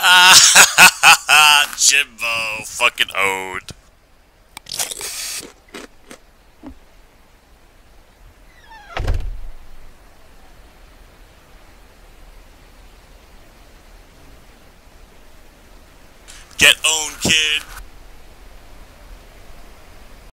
Ah, Jimbo, fucking owed. Get owned, kid.